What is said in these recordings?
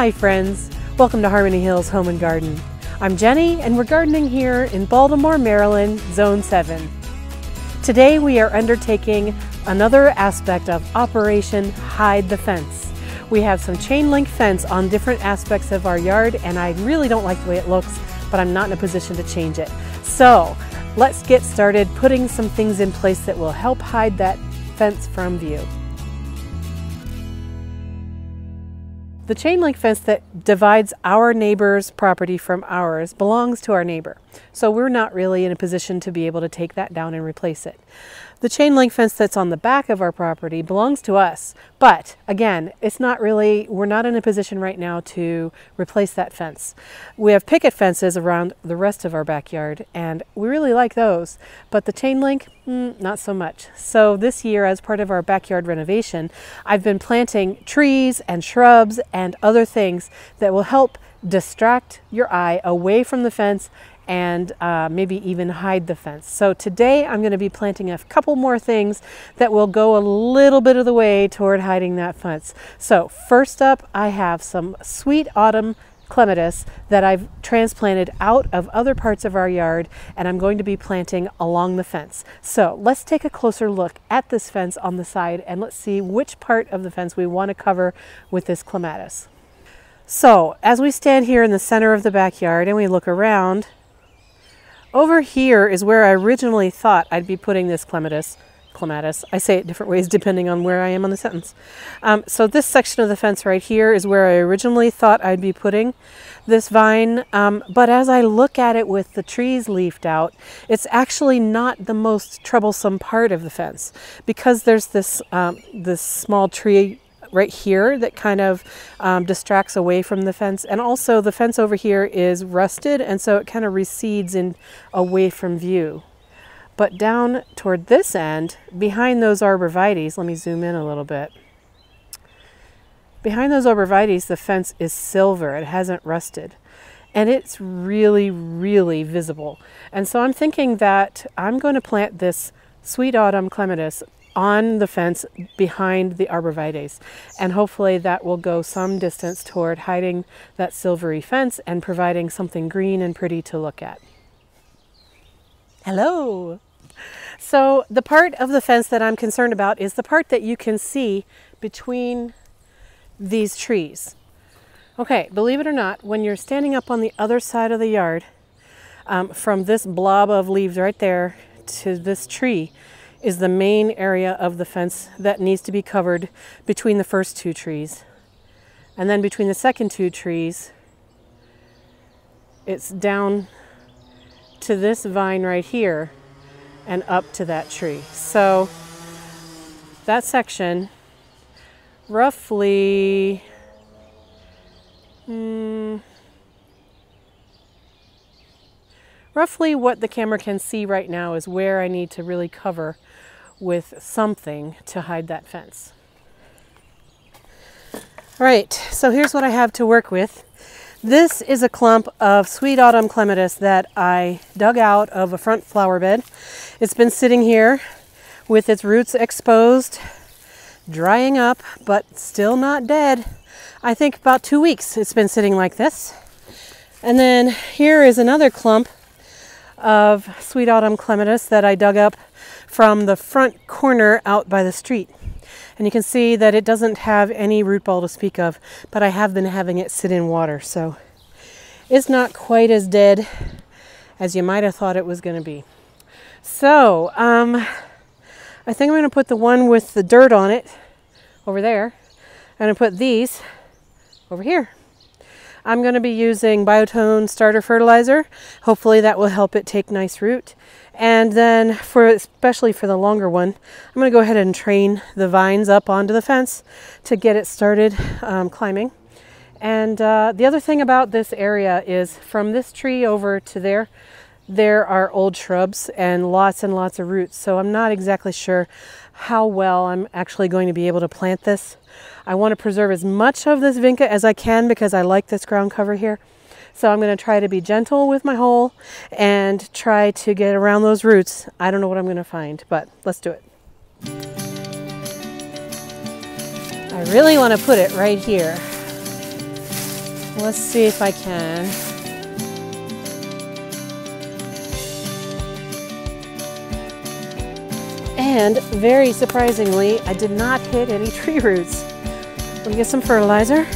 Hi friends, welcome to Harmony Hills Home and Garden. I'm Jenny and we're gardening here in Baltimore, Maryland, Zone 7. Today we are undertaking another aspect of Operation Hide the Fence. We have some chain link fence on different aspects of our yard and I really don't like the way it looks, but I'm not in a position to change it. So let's get started putting some things in place that will help hide that fence from view. The chain link fence that divides our neighbor's property from ours belongs to our neighbor. So we're not really in a position to be able to take that down and replace it. The chain link fence that's on the back of our property belongs to us, but again, it's not really, we're not in a position right now to replace that fence. We have picket fences around the rest of our backyard and we really like those, but the chain link, mm, not so much. So this year, as part of our backyard renovation, I've been planting trees and shrubs and other things that will help distract your eye away from the fence and uh, maybe even hide the fence. So today I'm going to be planting a couple more things that will go a little bit of the way toward hiding that fence. So first up I have some sweet autumn clematis that I've transplanted out of other parts of our yard and I'm going to be planting along the fence. So let's take a closer look at this fence on the side and let's see which part of the fence we want to cover with this clematis. So as we stand here in the center of the backyard and we look around, over here is where I originally thought I'd be putting this clematis. Clematis. I say it different ways depending on where I am on the sentence. Um, so this section of the fence right here is where I originally thought I'd be putting this vine. Um, but as I look at it with the trees leafed out, it's actually not the most troublesome part of the fence because there's this um, this small tree right here that kind of um, distracts away from the fence. And also the fence over here is rusted and so it kind of recedes in away from view. But down toward this end, behind those arborvitaes, let me zoom in a little bit. Behind those arborvitaes, the fence is silver. It hasn't rusted. And it's really, really visible. And so I'm thinking that I'm going to plant this sweet autumn clematis on the fence behind the arborvitaes. And hopefully that will go some distance toward hiding that silvery fence and providing something green and pretty to look at. Hello! So the part of the fence that I'm concerned about is the part that you can see between these trees. Okay, believe it or not, when you're standing up on the other side of the yard, um, from this blob of leaves right there to this tree, is the main area of the fence that needs to be covered between the first two trees. And then between the second two trees, it's down to this vine right here and up to that tree. So that section, roughly, mm, roughly what the camera can see right now is where I need to really cover with something to hide that fence. All right, so here's what I have to work with. This is a clump of sweet autumn clematis that I dug out of a front flower bed. It's been sitting here with its roots exposed, drying up, but still not dead. I think about two weeks it's been sitting like this. And then here is another clump of sweet autumn clematis that I dug up from the front corner out by the street. And you can see that it doesn't have any root ball to speak of, but I have been having it sit in water. So it's not quite as dead as you might have thought it was going to be. So um, I think I'm going to put the one with the dirt on it over there. And to put these over here. I'm going to be using Biotone starter fertilizer. Hopefully that will help it take nice root. And then for especially for the longer one, I'm going to go ahead and train the vines up onto the fence to get it started um, climbing. And uh, the other thing about this area is from this tree over to there, there are old shrubs and lots and lots of roots. So I'm not exactly sure how well I'm actually going to be able to plant this. I want to preserve as much of this vinca as I can because I like this ground cover here. So I'm going to try to be gentle with my hole and try to get around those roots. I don't know what I'm going to find, but let's do it. I really want to put it right here. let's see if I can. And very surprisingly, I did not hit any tree roots. Let me get some fertilizer.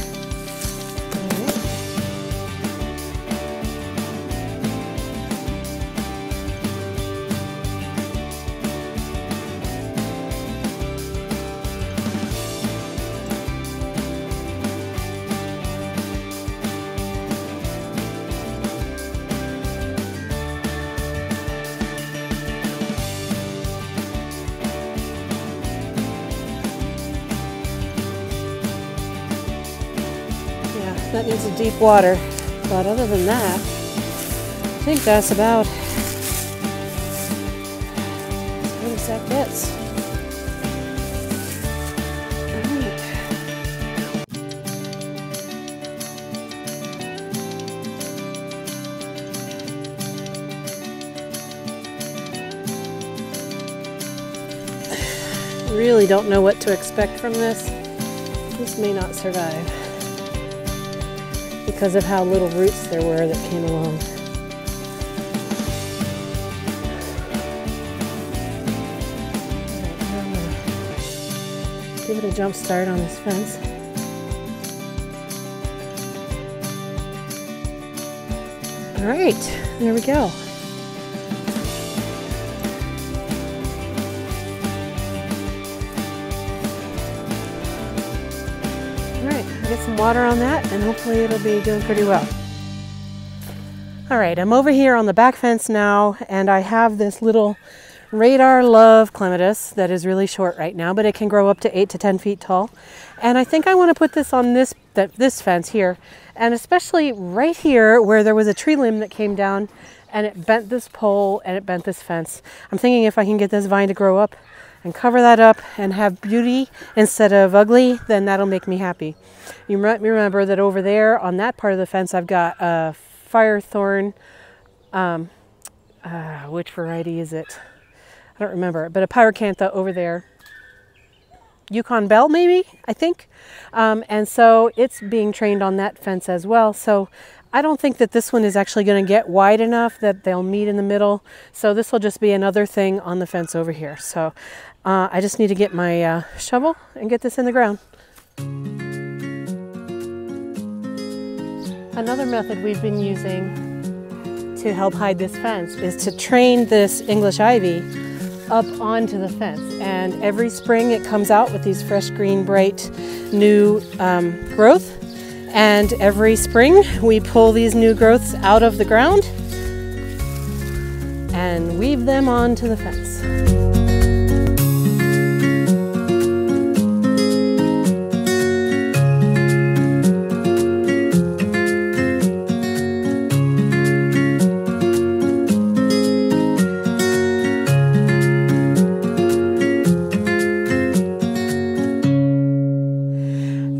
That needs a deep water. But other than that, I think that's about as good as that gets. really don't know what to expect from this. This may not survive because of how little roots there were that came along. give it a jump start on this fence. All right, there we go. Get some water on that and hopefully it'll be doing pretty well. All right, I'm over here on the back fence now and I have this little radar love clematis that is really short right now, but it can grow up to 8 to 10 feet tall. And I think I want to put this on this, this fence here, and especially right here where there was a tree limb that came down and it bent this pole and it bent this fence. I'm thinking if I can get this vine to grow up and cover that up and have beauty instead of ugly, then that'll make me happy. You might remember that over there on that part of the fence, I've got a firethorn. Um, uh, which variety is it? I don't remember, but a pyracantha over there. Yukon Belle, maybe, I think. Um, and so it's being trained on that fence as well. So I don't think that this one is actually going to get wide enough that they'll meet in the middle. So this will just be another thing on the fence over here. So uh, I just need to get my uh, shovel and get this in the ground. Another method we've been using to help hide this fence is to train this English ivy up onto the fence. And every spring it comes out with these fresh green, bright, new um, growth. And every spring we pull these new growths out of the ground and weave them onto the fence.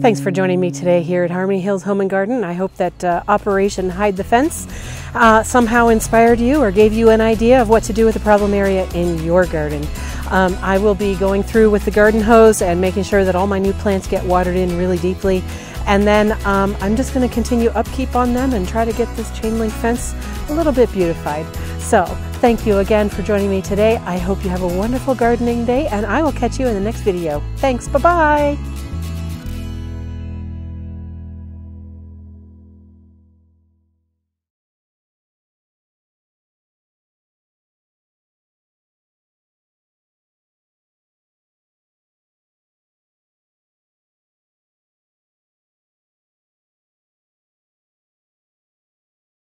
Thanks for joining me today here at Harmony Hills Home and Garden. I hope that uh, Operation Hide the Fence uh, somehow inspired you or gave you an idea of what to do with the problem area in your garden. Um, I will be going through with the garden hose and making sure that all my new plants get watered in really deeply. And then um, I'm just going to continue upkeep on them and try to get this chain link fence a little bit beautified. So thank you again for joining me today. I hope you have a wonderful gardening day and I will catch you in the next video. Thanks. Bye-bye.